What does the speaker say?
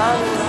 the sun would dance